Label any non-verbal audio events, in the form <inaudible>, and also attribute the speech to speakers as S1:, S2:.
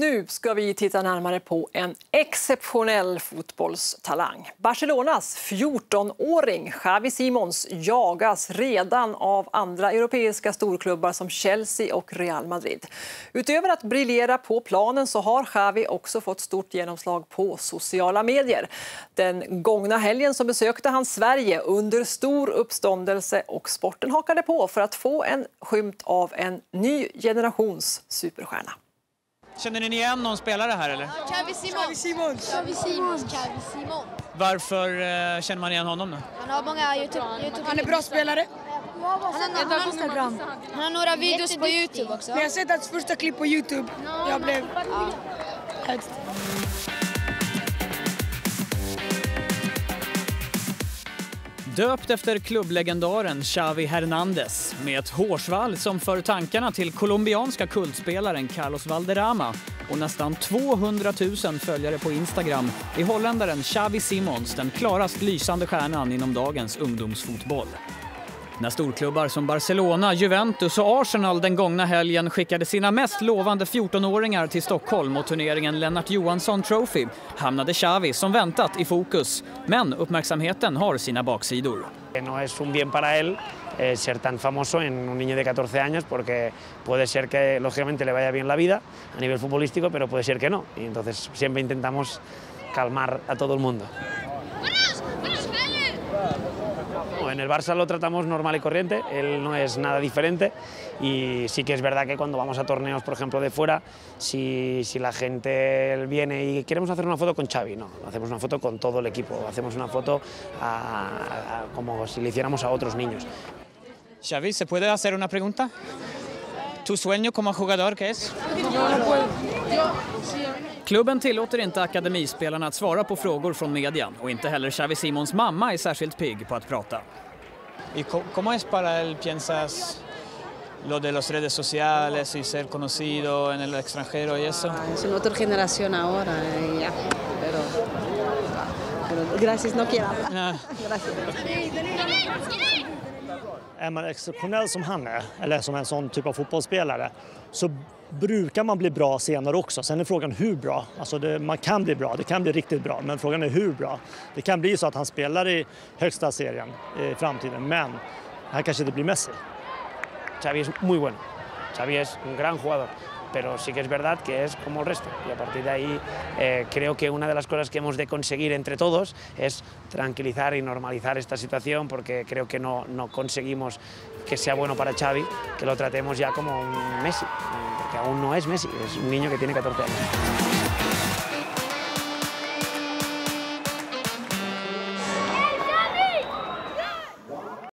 S1: Nu ska vi titta närmare på en exceptionell fotbollstalang. Barcelonas 14-åring Xavi Simons jagas redan av andra europeiska storklubbar som Chelsea och Real Madrid. Utöver att briljera på planen så har Xavi också fått stort genomslag på sociala medier. Den gångna helgen så besökte han Sverige under stor uppståndelse och sporten hakade på för att få en skymt av en ny generations superstjärna.
S2: Känner ni igen någon spelare här eller?
S3: Xavi Simons. Xavi Simons.
S2: Varför eh, känner man igen honom då?
S3: Han har många YouTube, YouTube
S4: Han är bra spelare.
S3: Han har, han, Instagram. han har några videos på Youtube också.
S4: Men jag har sett hans första klipp på Youtube. Jag blev högst.
S2: Döpt efter klubblegendaren Xavi Hernandez med ett hårsvall som för tankarna till colombianska kultspelaren Carlos Valderrama och nästan 200 000 följare på Instagram är holländaren Xavi Simons den klarast lysande stjärnan inom dagens ungdomsfotboll. När storklubbar som Barcelona, Juventus och Arsenal den gångna helgen skickade sina mest lovande 14-åringar till Stockholm och turneringen Lennart Johansson Trophy hamnade Xavi som väntat i fokus. Men uppmärksamheten har sina baksidor.
S5: No es un bien para él eh, ser tan famoso en un niño de 14 años porque puede ser que lógicamente le vaya bien la vida a nivel futbolístico, pero puede ser que no. Y entonces siempre intentamos calmar a todo el mundo. En el Barça lo tratamos normal y corriente, él no es nada diferente y sí que es verdad que cuando vamos a torneos, por ejemplo, de fuera, si, si la gente viene y queremos hacer una foto con Xavi, no, hacemos una foto con todo el equipo, hacemos una foto a- a- como si le hiciéramos a otros niños.
S2: Xavi, ¿se puede hacer una pregunta? ¿Tu sueño como jugador qué es? Klubben tillåter inte akademispelarna att svara på frågor från median och inte heller Xavi Simons mamma är särskilt pigg på att prata. ¿Y cómo es para él, piensas, lo de las redes sociales y ser conocido en el extranjero y eso?
S6: Es una otra generación ahora y ya, pero, pero gracias, no quiero hablar.
S2: Ah. <laughs>
S6: Gracias
S7: är man exceptionell som han är, eller som en sån typ av fotbollsspelare, så brukar man bli bra senare också. Sen är frågan hur bra. Alltså det, man kan bli bra, det kan bli riktigt bra, men frågan är hur bra. Det kan bli så att han spelar i högsta serien i framtiden, men han kanske inte blir Messi.
S5: Xavi är muy bueno, Xavi är en gran jugador, pero sí que es verdad que es como el resto. Y a partir de ahí eh, creo que una de las cosas que hemos de conseguir entre todos es tranquilizar y normalizar esta situación porque creo que no, no conseguimos que sea bueno para Xavi, que lo tratemos ya como un Messi, porque aún no es Messi, es un niño que tiene 14 años.